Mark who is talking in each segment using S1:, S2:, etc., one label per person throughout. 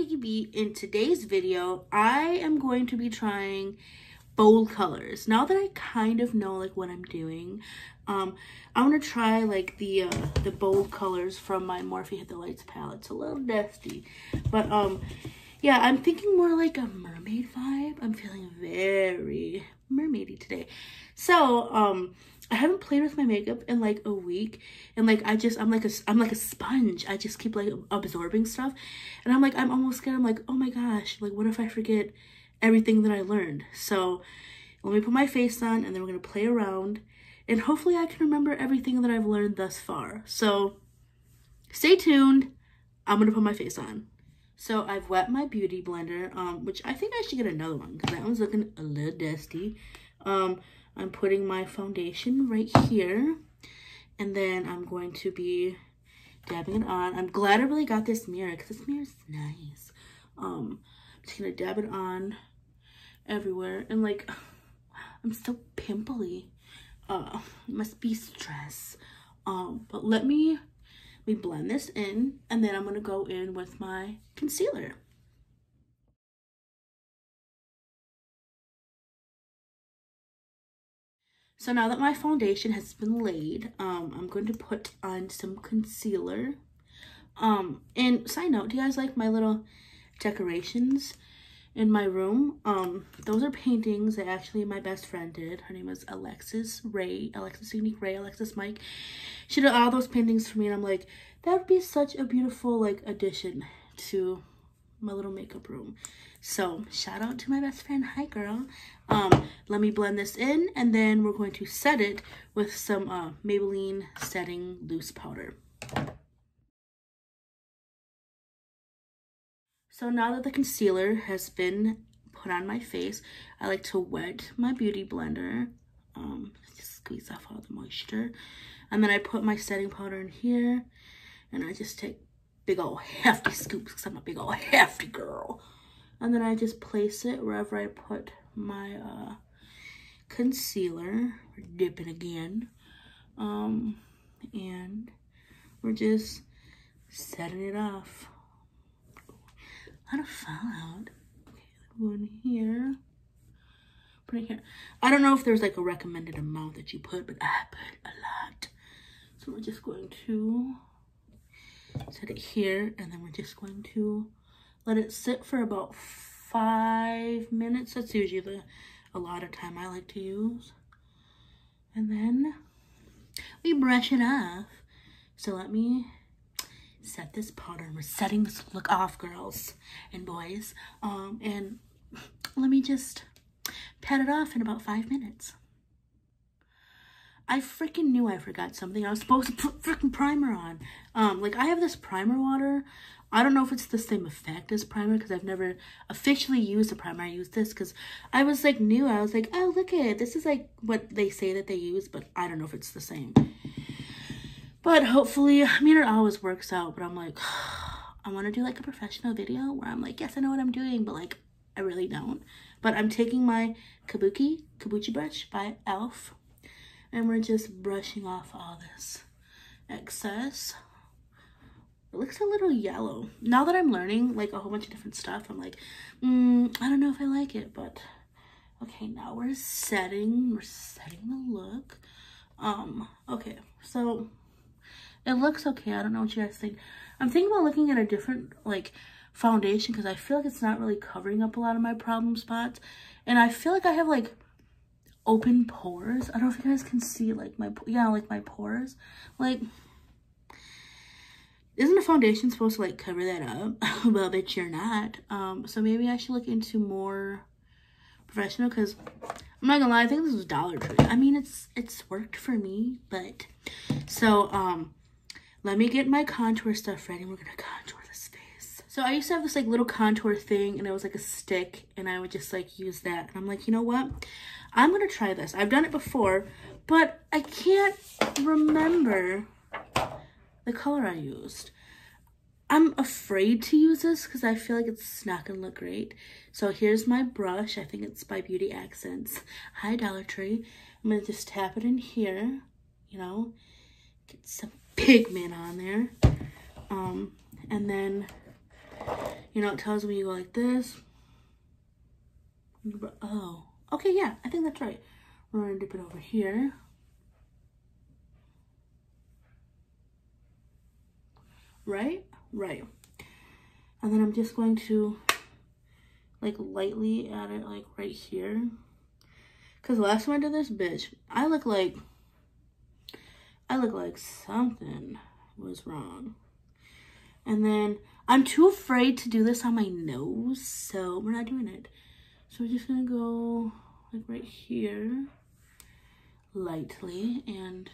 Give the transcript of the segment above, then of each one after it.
S1: Diggy B. In today's video, I am going to be trying bold colors. Now that I kind of know like what I'm doing, um, I want to try like the uh, the bold colors from my Morphe Hit the Lights palette. It's a little dusty, but um, yeah, I'm thinking more like a mermaid vibe. I'm feeling very mermaidy today. So, um, I haven't played with my makeup in like a week and like I just I'm like a I'm like a sponge. I just keep like absorbing stuff and I'm like I'm almost scared. I'm like, "Oh my gosh, like what if I forget everything that I learned?" So, let me put my face on and then we're to play around and hopefully I can remember everything that I've learned thus far. So, stay tuned. I'm to put my face on. So I've wet my beauty blender, um, which I think I should get another one because that one's looking a little dusty. Um, I'm putting my foundation right here. And then I'm going to be dabbing it on. I'm glad I really got this mirror because this mirror is nice. Um, I'm just going to dab it on everywhere. And like, I'm still pimply. Uh, must be stress. Um, but let me let me blend this in and then I'm going to go in with my concealer. So now that my foundation has been laid, um, I'm going to put on some concealer. Um, and side note, do you guys like my little decorations in my room? Um, those are paintings that actually my best friend did. Her name is Alexis Ray, Alexis Unique Ray, Alexis Mike. She did all those paintings for me and I'm like, that would be such a beautiful like addition to my little makeup room. So shout out to my best friend. Hi girl. Um, let me blend this in and then we're going to set it with some uh, Maybelline setting loose powder. So now that the concealer has been put on my face, I like to wet my beauty blender. Um, just squeeze off all the moisture. And then I put my setting powder in here and I just take big old hefty scoops because I'm a big old hefty girl. And then I just place it wherever I put my uh, concealer. We're dipping again. Um, and we're just setting it off. A lot of fallout. Okay, one here. Put it here. I don't know if there's like a recommended amount that you put, but I put a lot. So we're just going to set it here and then we're just going to let it sit for about five minutes that's usually the a lot of time I like to use and then we brush it off so let me set this powder we're setting this look off girls and boys um and let me just pat it off in about five minutes I freaking knew I forgot something. I was supposed to put freaking primer on. Um, like I have this primer water. I don't know if it's the same effect as primer because I've never officially used a primer. I used this because I was like new. I was like, oh, look at it. This is like what they say that they use, but I don't know if it's the same. But hopefully, I mean, it always works out, but I'm like, I want to do like a professional video where I'm like, yes, I know what I'm doing, but like, I really don't. But I'm taking my Kabuki, Kabuchi brush by e.l.f and we're just brushing off all this excess it looks a little yellow. Now that i'm learning like a whole bunch of different stuff i'm like mm, i don't know if i like it but okay now we're setting we're setting the look. Um okay so it looks okay. I don't know what you guys think. I'm thinking about looking at a different like foundation because i feel like it's not really covering up a lot of my problem spots. And i feel like i have like open pores. I don't know if you guys can see like my, yeah, like my pores. Like, isn't a foundation supposed to like cover that up? well, but you're not. Um, so maybe I should look into more professional because I'm not gonna lie, I think this was Dollar Tree. I mean, it's it's worked for me, but so um, let me get my contour stuff ready. We're gonna contour this face. So I used to have this like little contour thing, and it was like a stick, and I would just like use that. And I'm like, you know what? I'm to try this. I've done it before, but I can't remember the color I used. I'm afraid to use this because I feel like it's not going to look great. So here's my brush. I think it's by Beauty Accents. Hi, Dollar Tree. I'm going to just tap it in here, you know, get some pigment on there. Um, and then You know, it tells me you go like this. Oh, okay, yeah, I think that's right. We're gonna dip it over here. Right? Right. And then I'm just going to like lightly add it like right here. Cause last time I did this, bitch, I look like, I look like something was wrong. And then I'm too afraid to do this on my nose, so we're not doing it. So we're just gonna go like right here, lightly, and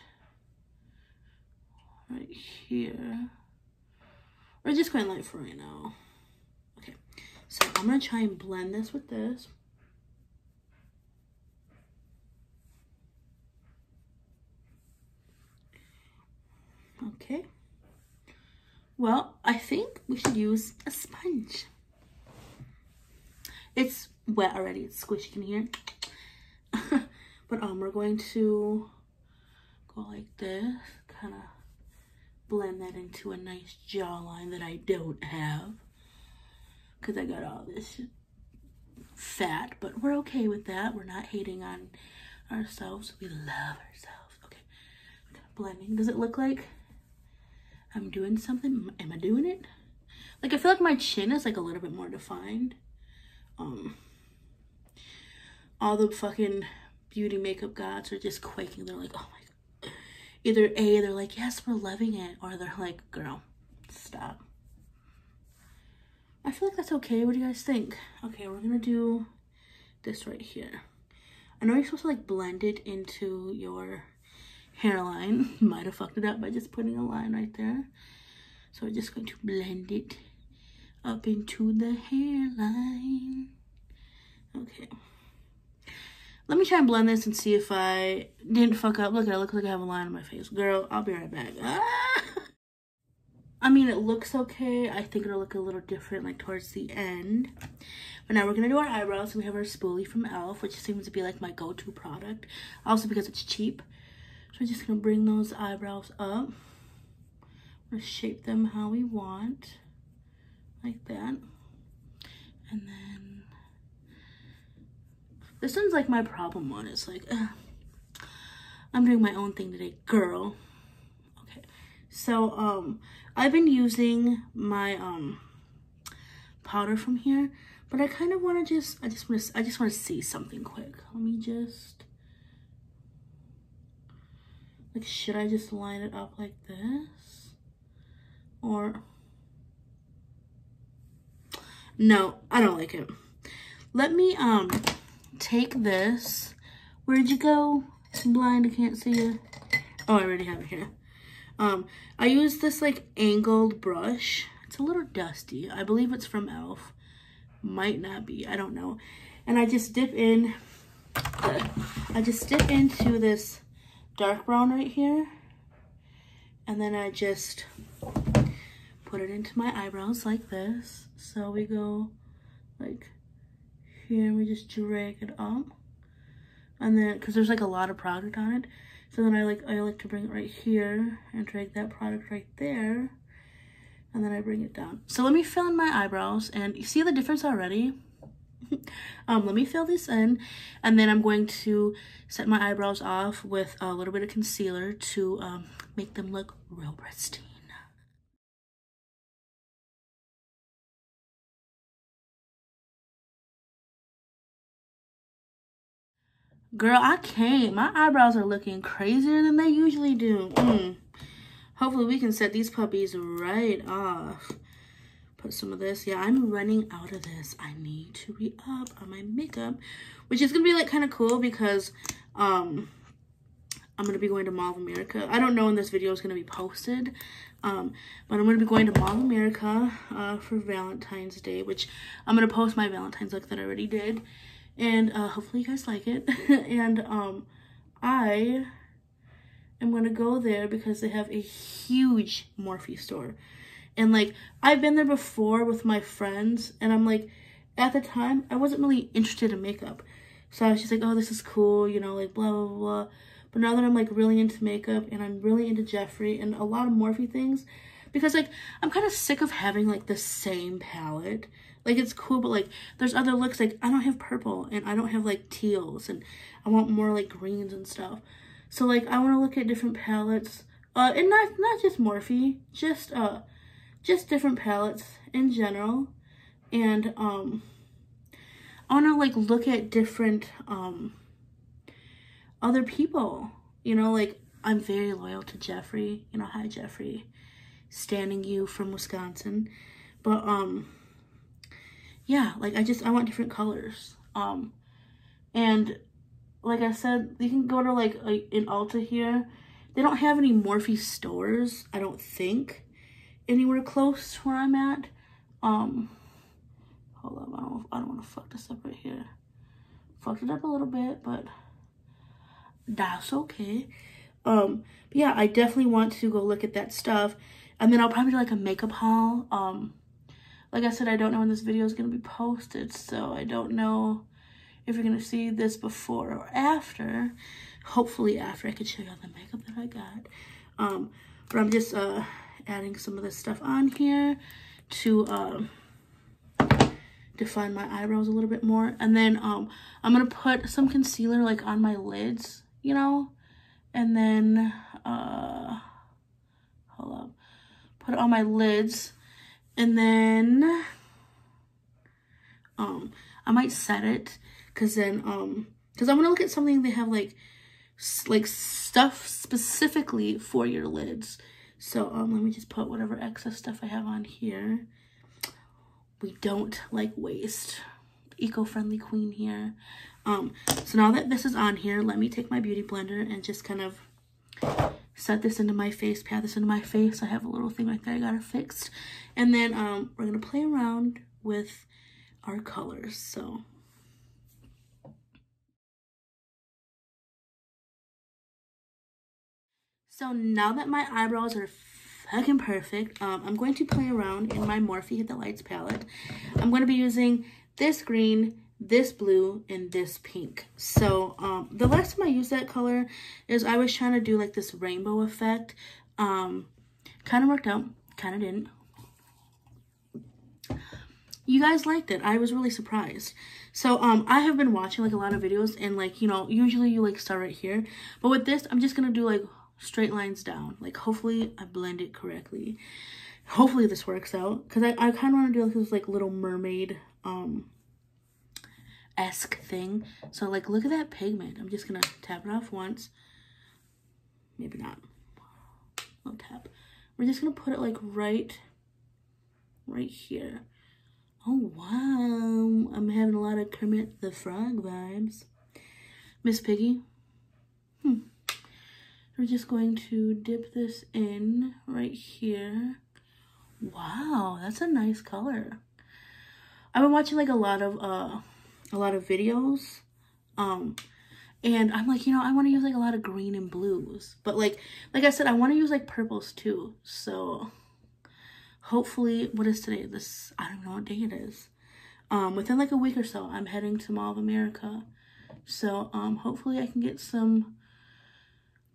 S1: right here. We're just going light for right now. Okay, so I'm gonna try and blend this with this. Okay. Well, I think we should use a sponge. It's wet already. It's squishy in here. but um, we're going to go like this, kind of blend that into a nice jawline that I don't have. Because I got all this fat, but we're okay with that. We're not hating on ourselves. We love ourselves. Okay, blending. Does it look like I'm doing something? Am I doing it? Like, I feel like my chin is like a little bit more defined. Um, all the fucking beauty makeup gods are just quaking. They're like, oh my. Either A, they're like, yes, we're loving it. Or they're like, girl, stop. I feel like that's okay. What do you guys think? Okay, we're gonna do this right here. I know you're supposed to like blend it into your hairline. Might have fucked it up by just putting a line right there. So we're just going to blend it up into the hairline. Okay. Let me try and blend this and see if I didn't fuck up. Look, I look like I have a line on my face. Girl, I'll be right back. Ah! I mean, it looks okay. I think it'll look a little different, like, towards the end. But now we're going to do our eyebrows. We have our spoolie from e.l.f., which seems to be, like, my go-to product. Also because it's cheap. So we're just going to bring those eyebrows up. We're going to shape them how we want. Like that. And then this one's like my problem one. It's like, uh, I'm doing my own thing today, girl. Okay, so um, I've been using my um powder from here, but I kind of want to just, I just want to, I just want to see something quick. Let me just, like, should I just line it up like this, or? No, I don't like it. Let me um take this. Where'd you go? It's blind, I can't see you. Oh, I already have it here. Um, I use this like angled brush. It's a little dusty. I believe it's from e.l.f. Might not be, I don't know. And I just dip in, I just dip into this dark brown right here. And then I just put it into my eyebrows like this. So we go like and we just drag it up. And then because there's like a lot of product on it. So then I like I like to bring it right here and drag that product right there. And then I bring it down. So let me fill in my eyebrows and you see the difference already? Um let me fill this in. And then I'm going to set my eyebrows off with a little bit of concealer to um, make them look real pristine Girl, I can't. My eyebrows are looking crazier than they usually do. Mm. Hopefully we can set these puppies right off. Put some of this. Yeah, I'm running out of this. I need to re-up on my makeup. Which is going to be like kind of cool because um, I'm going to be going to Mall of America. I don't know when this video is going to be posted. Um, but I'm going to be going to Mall of America uh, for Valentine's Day. Which I'm going to post my Valentine's look that I already did and uh, hopefully you guys like it. and um, I am gonna go there because they have a huge Morphe store. And like, I've been there before with my friends, and I'm like, at the time, I wasn't really interested in makeup. So I was just like, oh, this is cool, you know, like blah, blah, blah. But now that I'm like really into makeup and I'm really into Jeffree and a lot of Morphe things, because like I'm kind of sick of having like the same palette. Like it's cool, but like there's other looks like I don't have purple and I don't have like teals and I want more like greens and stuff. So like I want to look at different palettes. Uh, and not not just Morphe, just uh, just different palettes in general, and um, I want to like look at different um other people. You know, like I'm very loyal to Jeffree. You know, hi Jeffree, standing you from Wisconsin, but um, yeah, like I just I want different colors. Um, and like I said, you can go to like a, an Ulta here. They don't have any Morphe stores, I don't think, anywhere close to where I'm at. Um, hold up, I don't, I don't want to fuck this up right here. Fucked it up a little bit, but that's okay. Um, but yeah, I definitely want to go look at that stuff. And then I'll probably do like a makeup haul. Um, like I said, I don't know when this video is going to be posted, so I don't know if you're going to see this before or after. Hopefully after I can show you all the makeup that I got. Um, but I'm just uh, adding some of this stuff on here to um, define my eyebrows a little bit more. And then um, I'm going to put some concealer like on my lids, you know. And then, uh, hold up, put it on my lids. And then, um, I might set it because then, um, because I want to look at something they have like, like stuff specifically for your lids. So, um, let me just put whatever excess stuff I have on here. We don't like waste. Eco-friendly queen here. Um, so now that this is on here, let me take my beauty blender and just kind of set this into my face, pat this into my face. I have a little thing right there I got it fixed. And then um, we're going to play around with our colors. So So now that my eyebrows are fucking perfect, um, I'm going to play around in my Morphe Hit the Lights palette. I'm going to be using this green, this blue, and this pink. So um, the last time I used that color is I was trying to do like this rainbow effect. Um, kind of worked out, kind of didn't. You guys liked it. I was really surprised. So um, I have been watching like a lot of videos and like, you know, usually you like start right here. But with this, I'm just to do like straight lines down. Like, hopefully I blend it correctly. Hopefully this works out. Because I, I kind of want to do like this, like, Little Mermaid, um, esque thing. So, like, look at that pigment. I'm just to tap it off once. Maybe not. No tap. We're just to put it, like, right, right here. Oh, wow. I'm having a lot of Kermit the Frog vibes. Miss Piggy. Hmm. We're just going to dip this in right here. Wow, that's a nice color. I've been watching like a lot of uh a lot of videos. Um and I'm like, you know, I want to use like a lot of green and blues. But like like I said, I want to use like purples too. So hopefully what is today? This I don't know what day it is. Um within like a week or so, I'm heading to Mall of America. So um hopefully I can get some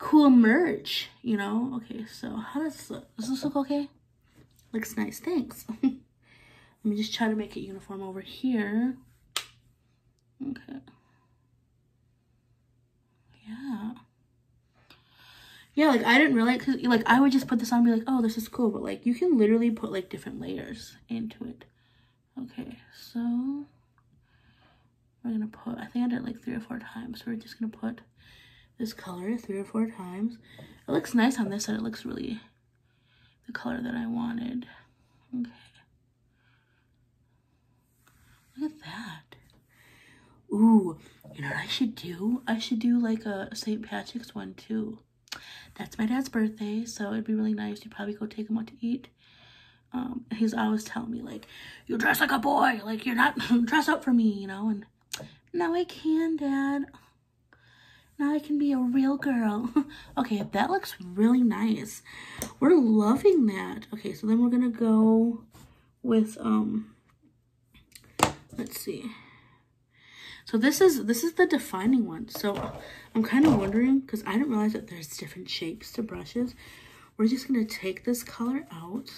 S1: cool merch, you know? Okay, so how does this look? Does this look okay? Looks nice, thanks. Let me just try to make it uniform over here. Okay. Yeah. Yeah, like I didn't realize, cause like I would just put this on and be like, oh, this is cool. But like you can literally put like different layers into it. Okay, so we're gonna put, I think I did like three or four times. So we're just gonna put this color three or four times. It looks nice on this side. It looks really the color that I wanted. Okay. Look at that. Ooh, you know what I should do? I should do like a St. Patrick's one too. That's my dad's birthday, so it'd be really nice to probably go take him out to eat. Um, he's always telling me like, you dress like a boy, like you're not dress up for me, you know, and now I can, Dad. Now I can be a real girl. okay, that looks really nice. We're loving that. Okay, so then we're gonna go with um let's see. So this is this is the defining one. So I'm kind of wondering because I didn't realize that there's different shapes to brushes. we're just gonna take this color out.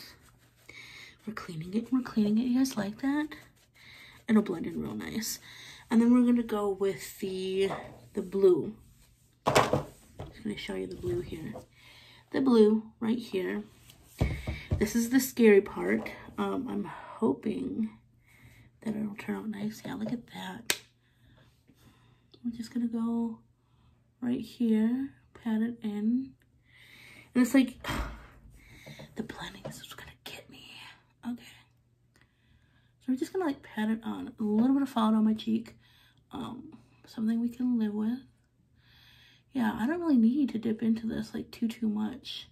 S1: We're cleaning it, we're cleaning it. You guys like that? It'll blend in real nice. And then we're gonna go with the, the blue. I'm just gonna show you the blue here. The blue right here. This is the scary part. Um, I'm hoping that it'll turn out nice. Yeah, look at that. We're just gonna go right here, pat it in. And it's like, the blending is just gonna get me. Okay. So we're just gonna like pat it on. A little bit of fallout on my cheek. Um, something we can live with. Yeah, I don't really need to dip into this like too, too much.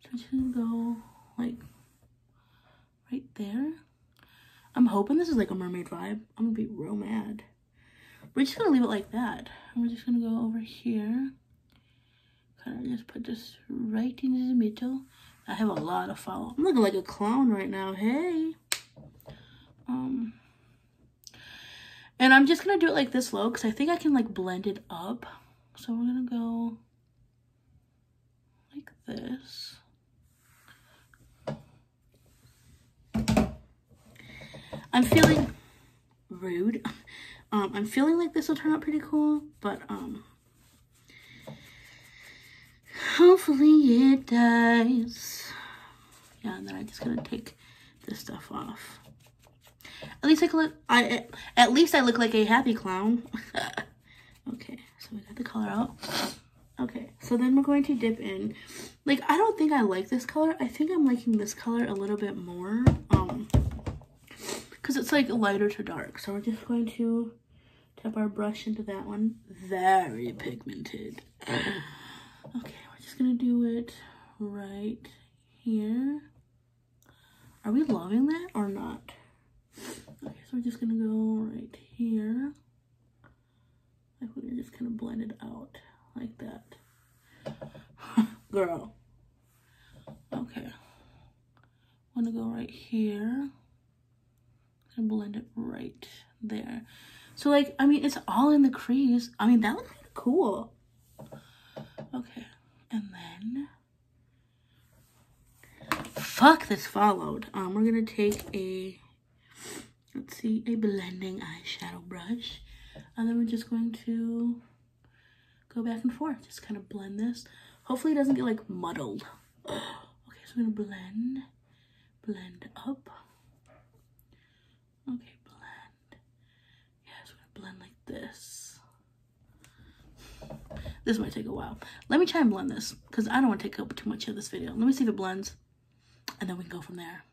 S1: So I'm just gonna go like right there. I'm hoping this is like a mermaid vibe. I'm gonna be real mad. We're just gonna leave it like that. And we're just gonna go over here. Kind of just put this right into the middle. I have a lot of follow. I'm looking like a clown right now. Hey. Um. And I'm just gonna do it like this low because I think I can like blend it up. So we're gonna go like this. I'm feeling rude. Um, I'm feeling like this will turn out pretty cool, but um, hopefully it does. Yeah, and then I'm just gonna take this stuff off. At least I look. I at least I look like a happy clown. okay, so we got the color out. Okay, so then we're going to dip in. Like I don't think I like this color. I think I'm liking this color a little bit more. Um because it's like lighter to dark. So we're just going to tap our brush into that one. Very pigmented. okay, we're just gonna do it right here. Are we loving that or not? Okay, so we're just gonna go right here. Like we're just kind of blend it out like that. Girl. Okay. I'm gonna go right here and blend it right there. So like, I mean, it's all in the crease. I mean, that looks cool. Okay, and then, fuck this followed. Um, we're gonna take a, let's see, a blending eyeshadow brush. And then we're just going to go back and forth. Just kind of blend this. Hopefully it doesn't get like muddled. Okay, so I'm gonna blend, blend up. Okay, blend. Yes, we're gonna blend like this. This might take a while. Let me try and blend this because I don't want to take up too much of this video. Let me see if it blends and then we can go from there.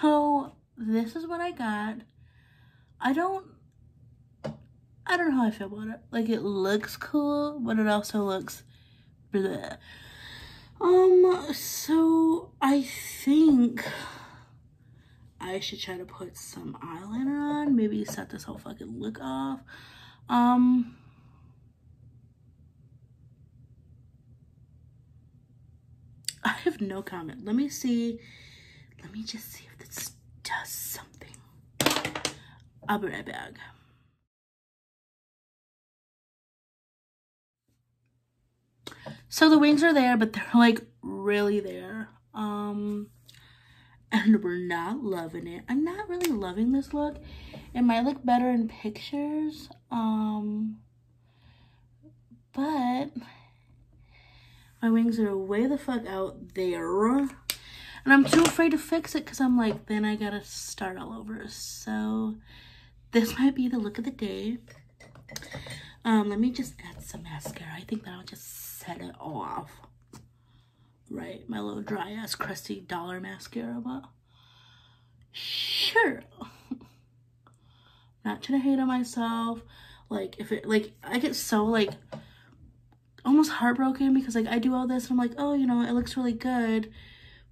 S1: So this is what I got. I don't, I don't know how I feel about it. Like it looks cool, but it also looks bleh. Um, so I think I should try to put some eyeliner on. Maybe set this whole fucking look off. Um, I have no comment. Let me see let me just see if this does something. I'll be right back. So the wings are there, but they're like really there. Um, and we're not loving it. I'm not really loving this look. It might look better in pictures. Um, but my wings are way the fuck out there. And I'm too afraid to fix it because I'm like, then I gotta start all over. So this might be the look of the day. Um, let me just add some mascara. I think that'll just set it off. Right, my little dry ass crusty dollar mascara, but sure. Not trying to hate on myself. Like if it like I get so like almost heartbroken because like I do all this and I'm like, oh, you know, it looks really good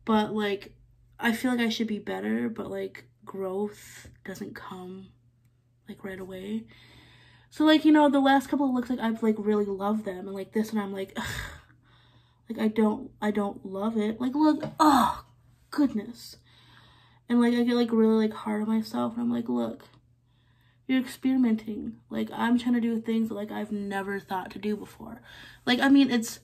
S1: but like I feel like I should be better, but like growth doesn't come like right away. So like, you know, the last couple looks like I've like really loved them and like this one I'm like ugh, like I don't I don't love it. Like look, oh goodness. And like I get like really like hard on myself and I'm like, look, you're experimenting. Like I'm trying to do things that, like I've never thought to do before. Like I mean it's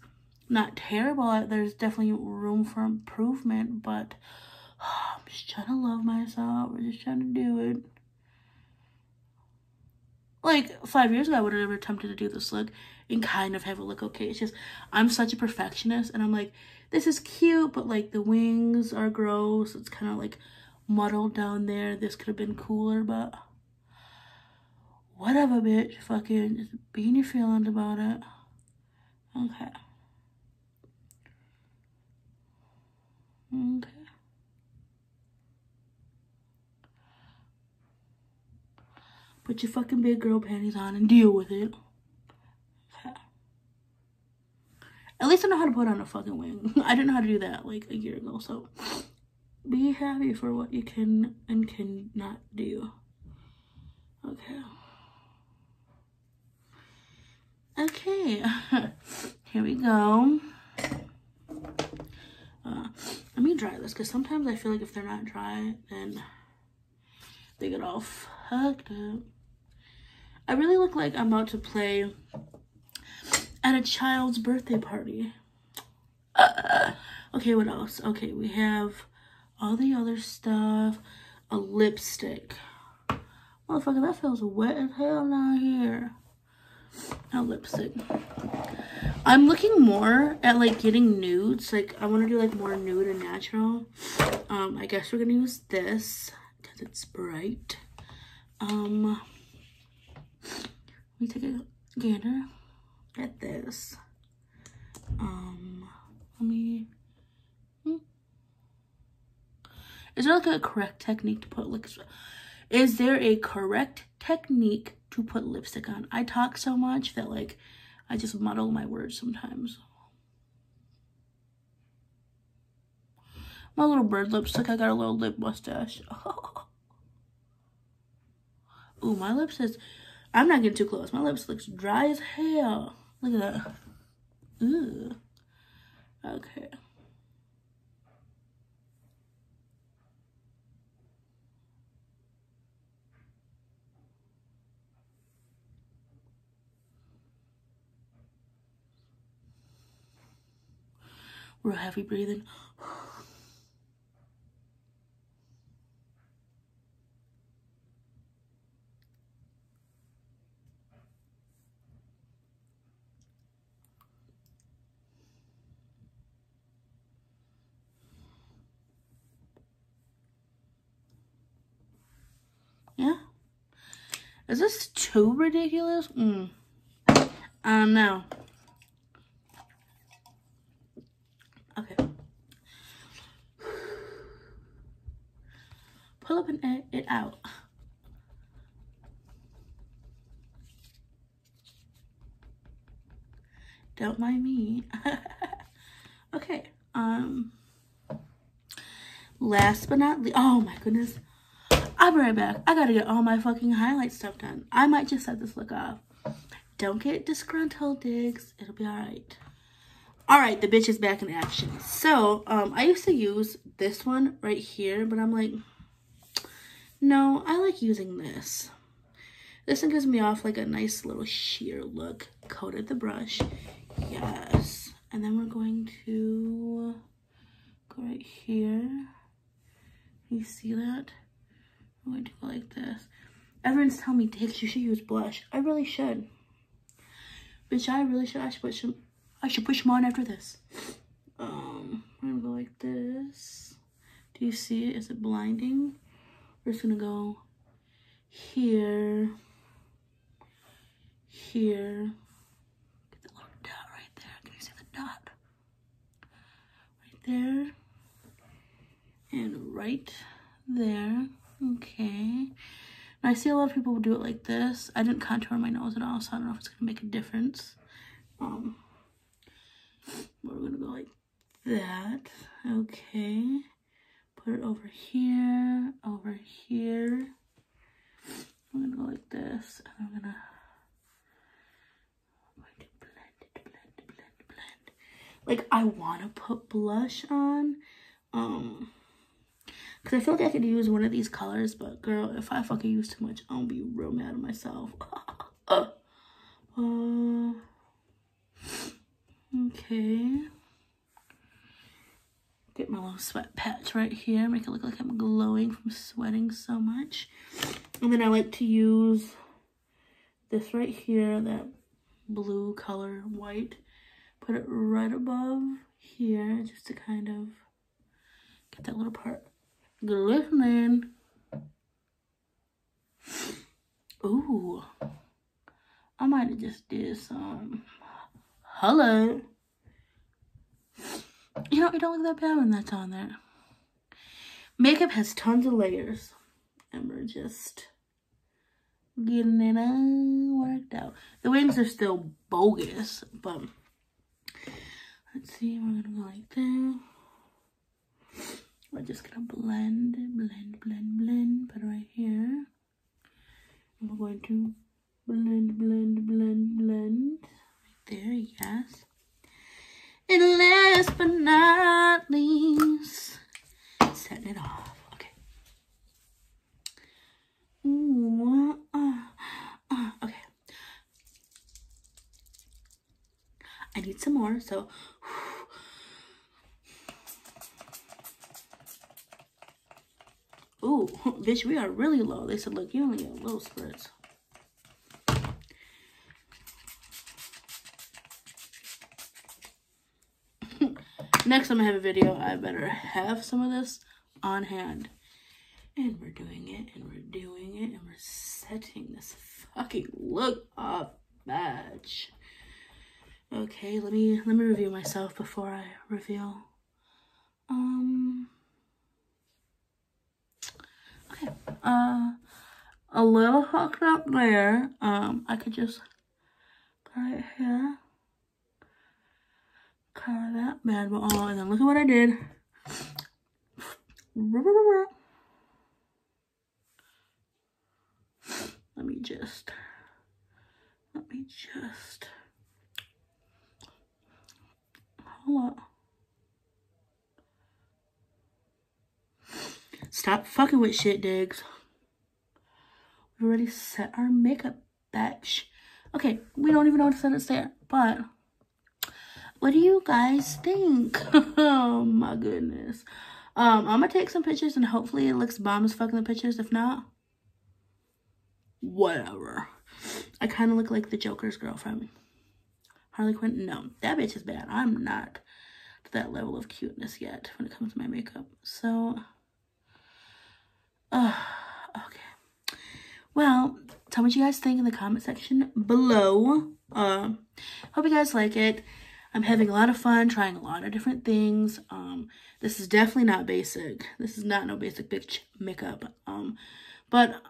S1: not terrible. There's definitely room for improvement, but I'm just trying to love myself. We're just trying to do it. Like five years ago, I would have never attempted to do this look and kind of have it look okay. It's just I'm such a perfectionist, and I'm like, this is cute, but like the wings are gross. It's kind of like muddled down there. This could have been cooler, but whatever, bitch. Fucking just be in your feelings about it. Okay. Okay. Put your fucking big girl panties on and deal with it. At least I know how to put on a fucking wing. I didn't know how to do that like a year ago, so be happy for what you can and cannot do. Okay. Okay, here we go. Uh, let me dry this because sometimes I feel like if they're not dry, then they get all fucked up. I really look like I'm about to play at a child's birthday party. Uh, okay, what else? Okay, we have all the other stuff. A lipstick. Motherfucker, that feels wet as hell down here. A lipstick. I'm looking more at like getting nudes. Like I want to do like more nude and natural. Um, I guess we're gonna use this because it's bright. Um, me take a gander at this. Um, let me. Hmm. Is there like a correct technique to put like? Is there a correct technique to put lipstick on? I talk so much that like I just muddle my words sometimes. My little bird lips lipstick. I got a little lip mustache. Ooh, my lips is I'm not getting too close. My lips looks dry as hell. Look at that. Ooh. Okay. Real heavy breathing. Yeah. Is this too ridiculous? Mm. Um, no. Okay. Pull up and it out. Don't mind me. okay. Um. Last but not least. Oh my goodness. I'll be right back. I gotta get all my fucking highlight stuff done. I might just set this look off. Don't get disgruntled, Diggs. It'll be alright. Alright, the bitch is back in action. So, um, I used to use this one right here, but I'm like, no, I like using this. This one gives me off like a nice little sheer look. Coated the brush. Yes. And then we're going to go right here. You see that? I'm going to go like this. Everyone's telling me, Diggs, you should use blush. I really should. Bitch, I really should. I should put some, I should push more on after this. Um, I'm gonna go like this. Do you see it? Is it blinding? We're just gonna go here, here. Get the little dot right there. Can you see the dot? Right there. And right there. Okay. I see a lot of people do it like this. I didn't contour my nose at all, so I don't know if it's to make a difference. Um, we're to go like that. Okay put it over here, over here. I'm gonna go like this, and I'm gonna like I want to put blush on um because I feel like I could use one of these colors but girl if I fucking use too much I'm gonna be real mad at myself. Uh, uh, okay. Get my little sweat patch right here. Make it look like I'm glowing from sweating so much. And then I like to use this right here, that blue color, white. Put it right above here just to kind of get that little part glistening. Ooh. I might have just did some. Hello. You know, it don't look that bad when that's on there. Makeup has tons of layers. And we're just getting it all worked out. The wings are still bogus, but let's see, we're gonna go like that. We're just gonna blend, blend, blend, blend, put it right here. And we're going to blend, blend, blend, blend. Right there, yes. And last but not least, setting it off. Okay. Ooh, uh, uh, okay. I need some more, so. Ooh, bitch, we are really low. They said, look, you only get little spritz. Next time I have a video, I better have some of this on hand. And we're doing it, and we're doing it, and we're setting this fucking look up, badge. Okay, let me let me review myself before I reveal. Um. Okay. Uh, a little hooked up there. Um, I could just right here color that bad boy. Oh, and then look at what I did. Let me just, let me just, hold up. Stop fucking with shit, Diggs. We already set our makeup batch. Okay, we don't even know what to set it there, but what do you guys think? oh my goodness. Um, I'm gonna take some pictures and hopefully it looks bomb as fuck in the pictures. If not, whatever. I kind of look like the Joker's girlfriend. Harley Quinn? No, that bitch is bad. I'm not to that level of cuteness yet when it comes to my makeup. So, uh, okay. Well, tell me what you guys think in the comment section below. Uh, hope you guys like it. I'm having a lot of fun trying a lot of different things. Um, this is definitely not basic. This is not no basic bitch makeup. Um, but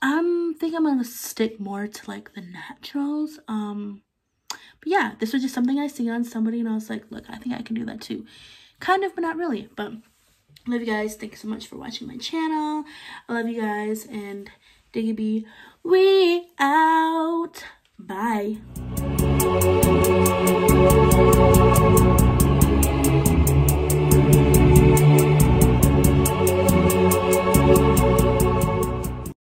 S1: I'm think I'm gonna stick more to like the naturals. Um, but yeah, this was just something I see on somebody and I was like, look, I think I can do that too. Kind of, but not really. But love you guys. Thank you so much for watching my channel. I love you guys and Diggy B, we out. Bye you.